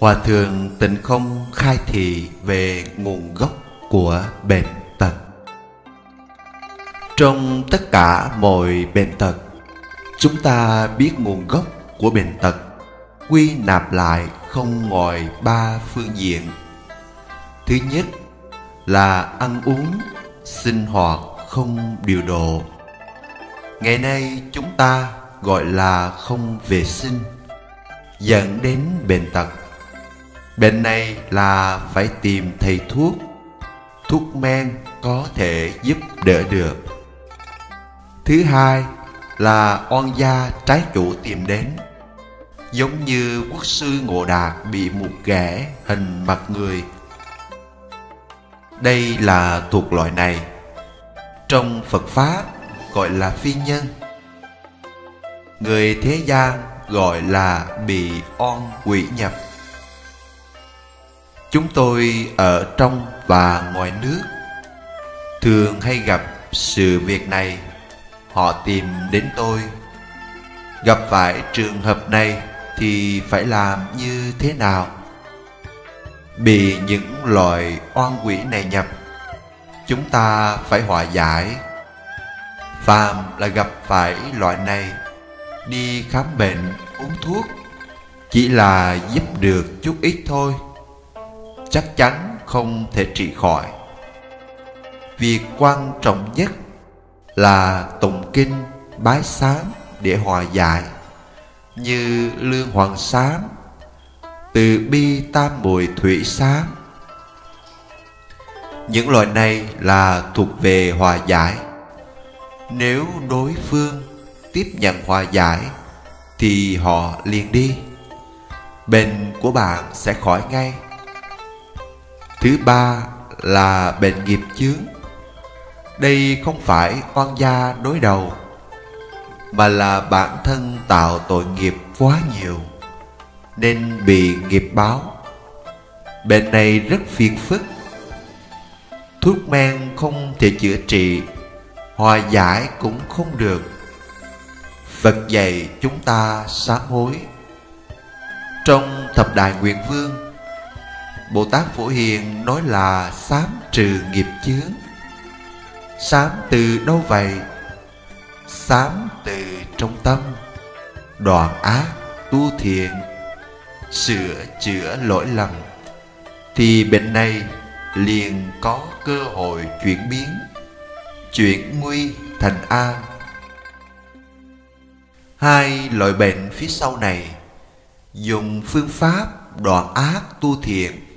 Hòa thượng tịnh không khai thị về nguồn gốc của bệnh tật. Trong tất cả mọi bệnh tật Chúng ta biết nguồn gốc của bệnh tật Quy nạp lại không ngoài ba phương diện. Thứ nhất là ăn uống, sinh hoạt không điều độ. Ngày nay chúng ta gọi là không vệ sinh Dẫn đến bệnh tật. Bệnh này là phải tìm thầy thuốc. Thuốc men có thể giúp đỡ được. Thứ hai là oan gia trái chủ tìm đến. Giống như quốc sư Ngộ Đạt bị một ghẻ hình mặt người. Đây là thuộc loại này. Trong Phật Pháp gọi là phi nhân. Người thế gian gọi là bị oan quỷ nhập. Chúng tôi ở trong và ngoài nước. Thường hay gặp sự việc này. Họ tìm đến tôi. Gặp phải trường hợp này Thì phải làm như thế nào? Bị những loài oan quỷ này nhập, Chúng ta phải hòa giải. Phàm là gặp phải loại này, Đi khám bệnh, uống thuốc, Chỉ là giúp được chút ít thôi chắc chắn không thể trị khỏi. Việc quan trọng nhất là tụng kinh, bái sám để hòa giải. Như lương hoàng sám, từ bi tam bồi thủy sám. Những loại này là thuộc về hòa giải. Nếu đối phương tiếp nhận hòa giải, thì họ liền đi. Bệnh của bạn sẽ khỏi ngay. Thứ ba là bệnh nghiệp chướng. Đây không phải oan gia đối đầu, Mà là bản thân tạo tội nghiệp quá nhiều, Nên bị nghiệp báo. Bệnh này rất phiền phức. Thuốc men không thể chữa trị, Hòa giải cũng không được. Phật dạy chúng ta sám hối. Trong thập đại nguyện vương Bồ Tát Phổ Hiền nói là sám trừ nghiệp chướng. Sám từ đâu vậy? Sám từ trong tâm. Đoạn ác tu thiện Sửa chữa lỗi lầm, Thì bệnh này liền có cơ hội chuyển biến, Chuyển nguy thành an. Hai loại bệnh phía sau này, Dùng phương pháp đoạn ác tu thiện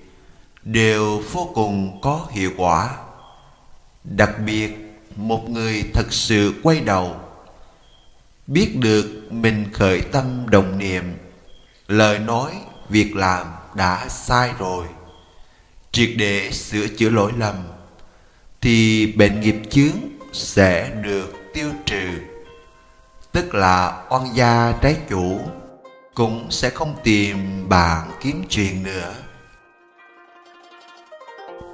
đều vô cùng có hiệu quả. Đặc biệt, một người thật sự quay đầu, biết được mình khởi tâm đồng niệm, lời nói, việc làm đã sai rồi, triệt để sửa chữa lỗi lầm, thì bệnh nghiệp chướng sẽ được tiêu trừ. Tức là oan gia trái chủ cũng sẽ không tìm bạn kiếm chuyện nữa.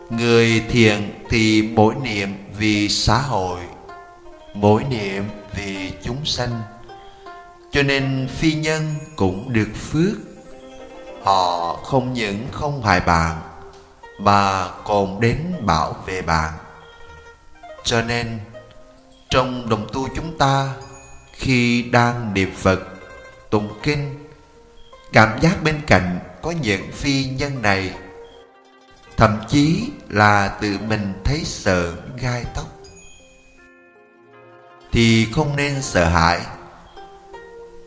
Người thiện thì mỗi niệm vì xã hội Mỗi niệm vì chúng sanh. Cho nên phi nhân cũng được phước. Họ không những không hại bạn, Mà còn đến bảo vệ bạn. Cho nên, Trong đồng tu chúng ta, Khi đang niệm Phật, Tụng Kinh, Cảm giác bên cạnh có những phi nhân này thậm chí là tự mình thấy sợ gai tóc. Thì không nên sợ hãi.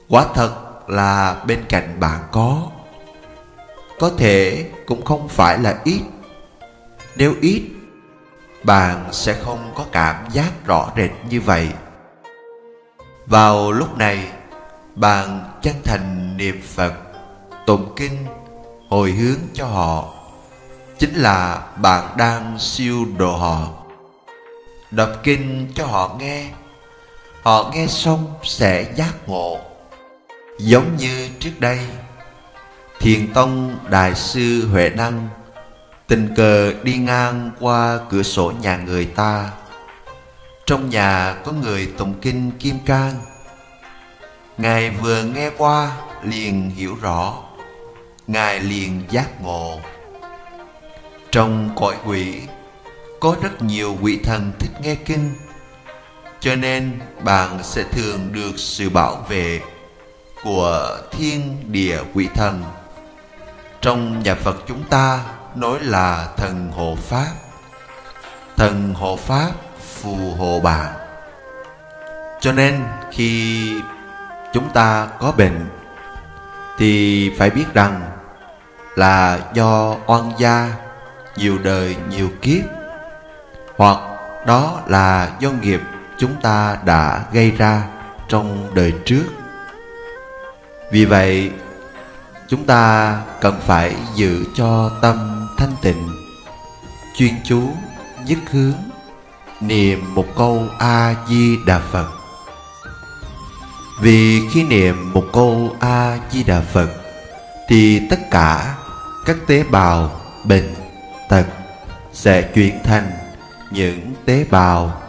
Quả thật là bên cạnh bạn có. Có thể cũng không phải là ít. Nếu ít, bạn sẽ không có cảm giác rõ rệt như vậy. Vào lúc này, bạn chân thành niệm phật, tụng kinh, hồi hướng cho họ chính là bạn đang siêu độ họ. Đọc kinh cho họ nghe. Họ nghe xong sẽ giác ngộ. Giống như trước đây, thiền tông đại sư huệ năng tình cờ đi ngang qua cửa sổ nhà người ta. Trong nhà có người tụng kinh kim cang. Ngài vừa nghe qua liền hiểu rõ. Ngài liền giác ngộ trong cõi quỷ. Có rất nhiều quỷ thần thích nghe kinh, cho nên bạn sẽ thường được sự bảo vệ của thiên địa quỷ thần. Trong nhà phật chúng ta nói là thần hộ pháp. Thần hộ pháp phù hộ bạn. Cho nên khi chúng ta có bệnh, thì phải biết rằng là do oan gia nhiều đời, nhiều kiếp. Hoặc đó là do nghiệp chúng ta đã gây ra trong đời trước. Vì vậy, chúng ta cần phải giữ cho tâm thanh tịnh, chuyên chú nhất hướng, niệm một câu a di đà phật. Vì khi niệm một câu a di đà phật, thì tất cả các tế bào, bệnh tật sẽ chuyển thành những tế bào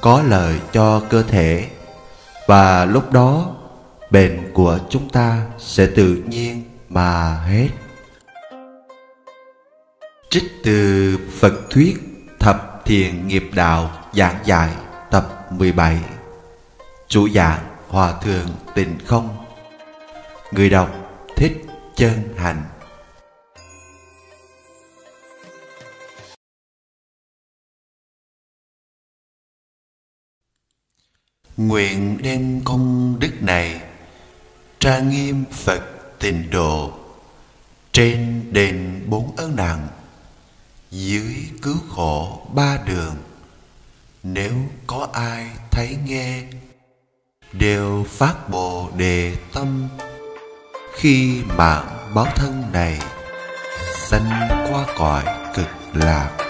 có lợi cho cơ thể. Và lúc đó, bệnh của chúng ta sẽ tự nhiên mà hết. Trích từ Phật thuyết thập thiền nghiệp đạo giảng giải tập 17 chủ giảng hòa thượng tịnh không. Người đọc thích chân hành. Nguyện đem công đức này Trang nghiêm Phật tịnh độ Trên đền bốn ơn nặng, Dưới cứu khổ ba đường. Nếu có ai thấy nghe, Đều phát bồ đề tâm. Khi mạng báo thân này, Sanh qua cõi cực lạc.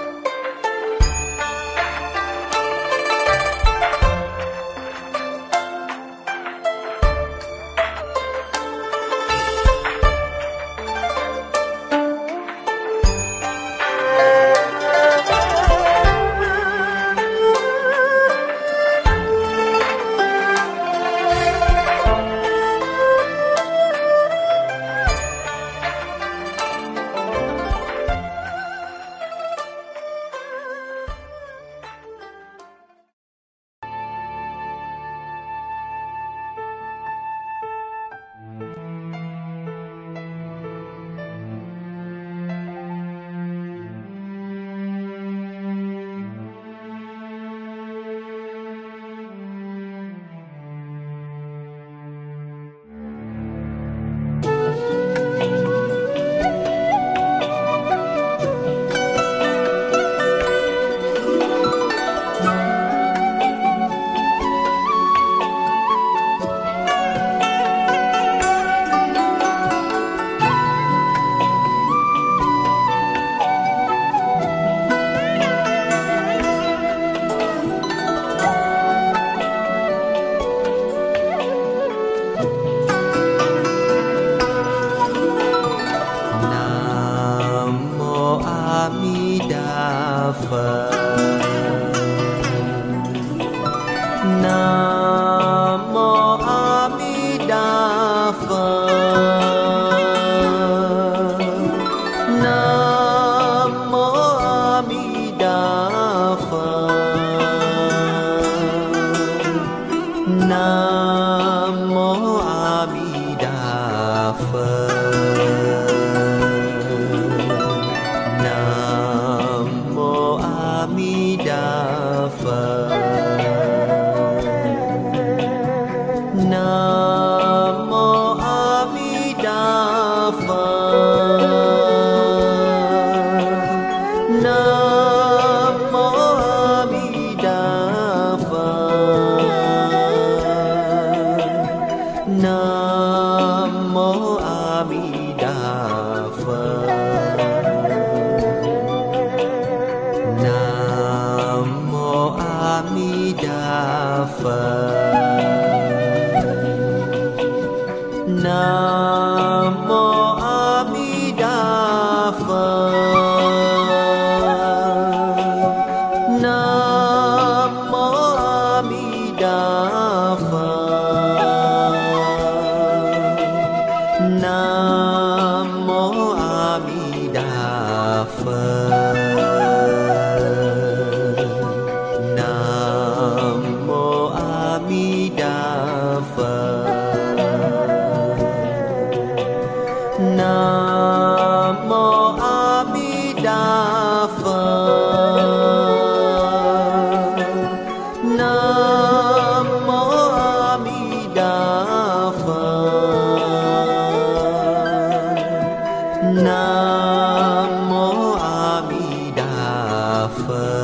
phật